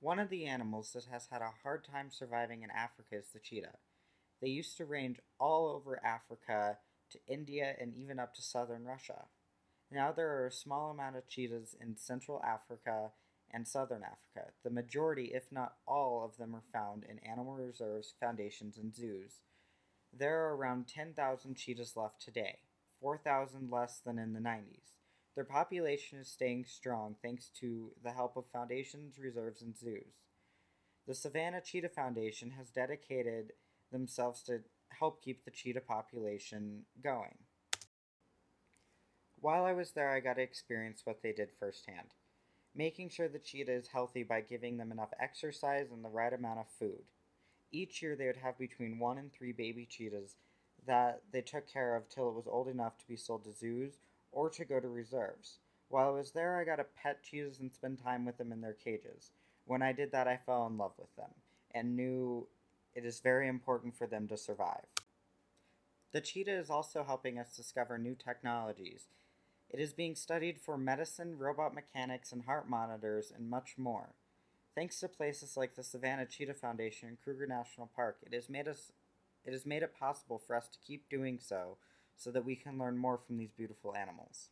One of the animals that has had a hard time surviving in Africa is the cheetah. They used to range all over Africa to India and even up to southern Russia. Now there are a small amount of cheetahs in Central Africa and Southern Africa. The majority, if not all, of them are found in animal reserves, foundations, and zoos. There are around 10,000 cheetahs left today, 4,000 less than in the 90s. Their population is staying strong thanks to the help of foundations, reserves, and zoos. The Savannah Cheetah Foundation has dedicated themselves to help keep the cheetah population going. While I was there, I got to experience what they did firsthand making sure the cheetah is healthy by giving them enough exercise and the right amount of food. Each year, they would have between one and three baby cheetahs that they took care of till it was old enough to be sold to zoos or to go to reserves. While I was there, I got to pet cheetahs and spend time with them in their cages. When I did that, I fell in love with them and knew it is very important for them to survive. The cheetah is also helping us discover new technologies it is being studied for medicine, robot mechanics, and heart monitors, and much more. Thanks to places like the Savannah Cheetah Foundation and Kruger National Park, it has made us it has made it possible for us to keep doing so so that we can learn more from these beautiful animals.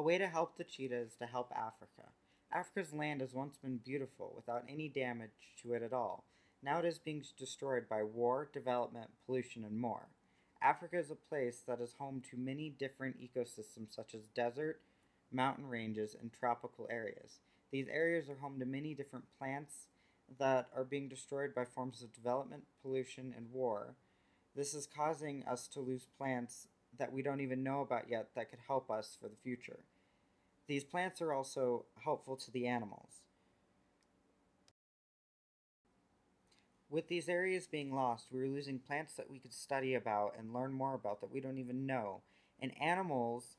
A way to help the cheetah is to help Africa. Africa's land has once been beautiful without any damage to it at all. Now it is being destroyed by war, development, pollution, and more. Africa is a place that is home to many different ecosystems such as desert, mountain ranges, and tropical areas. These areas are home to many different plants that are being destroyed by forms of development, pollution, and war. This is causing us to lose plants that we don't even know about yet that could help us for the future. These plants are also helpful to the animals. With these areas being lost, we are losing plants that we could study about and learn more about that we don't even know. And animals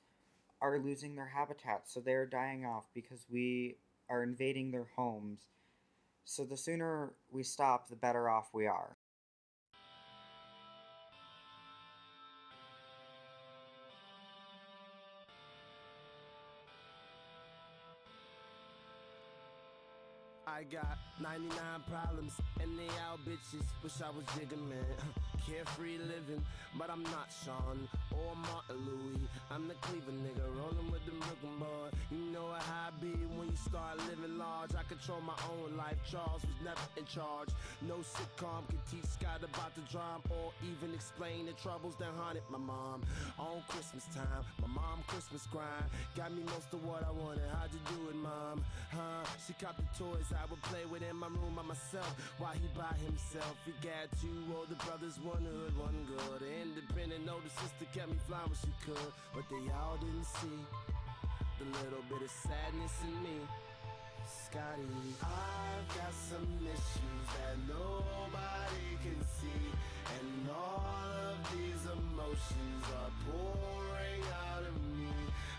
are losing their habitats, so they are dying off because we are invading their homes. So the sooner we stop, the better off we are. I got 99 problems and they all bitches. Wish I was Jigga man. Carefree living, but I'm not Sean or Martin Louis. I'm the Cleveland nigga rolling with the Brooklyn boy. You know I be when you start living large. I control my own life. Charles was never in charge. No sitcom can teach Scott about the drama or even explain the troubles that haunted my mom. On Christmas time, my mom Christmas grind got me most of what I wanted. How'd you do it, mom? Huh? She copped the toys I would play with in my room by myself while he by himself. He got two older brothers, one hood, one good. Independent older sister kept me flying when she could, but they all didn't see the little bit of sadness in me. Scotty, I've got some issues that nobody can see, and all of these emotions are pouring out of me.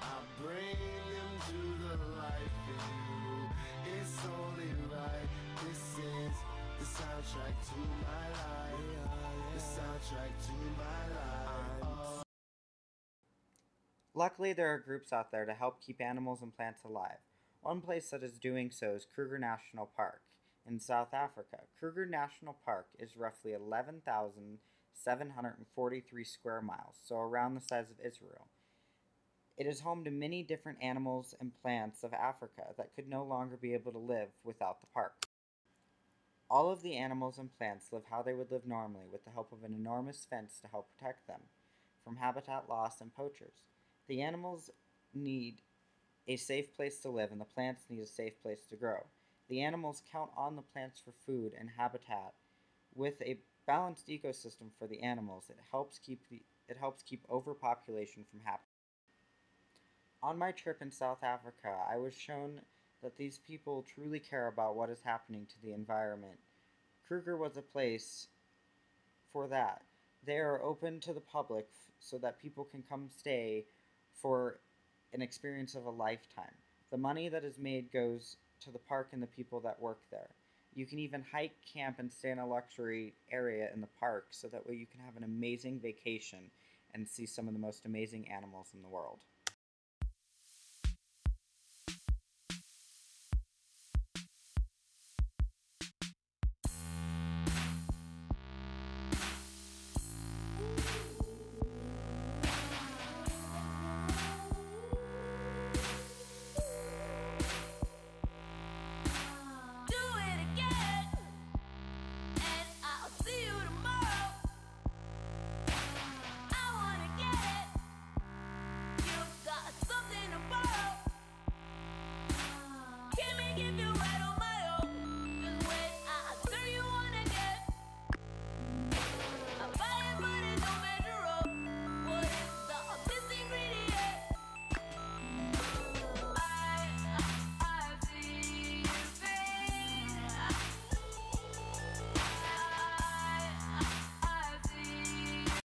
I bring them to the life in you. It's only right. This is the soundtrack to my life. The soundtrack to my life. Luckily, there are groups out there to help keep animals and plants alive. One place that is doing so is Kruger National Park in South Africa. Kruger National Park is roughly 11,743 square miles, so around the size of Israel. It is home to many different animals and plants of Africa that could no longer be able to live without the park. All of the animals and plants live how they would live normally with the help of an enormous fence to help protect them from habitat loss and poachers. The animals need a safe place to live and the plants need a safe place to grow. The animals count on the plants for food and habitat. With a balanced ecosystem for the animals, it helps keep the it helps keep overpopulation from happening. On my trip in South Africa, I was shown that these people truly care about what is happening to the environment. Kruger was a place for that. They are open to the public so that people can come stay for an experience of a lifetime. The money that is made goes to the park and the people that work there. You can even hike, camp, and stay in a luxury area in the park so that way you can have an amazing vacation and see some of the most amazing animals in the world.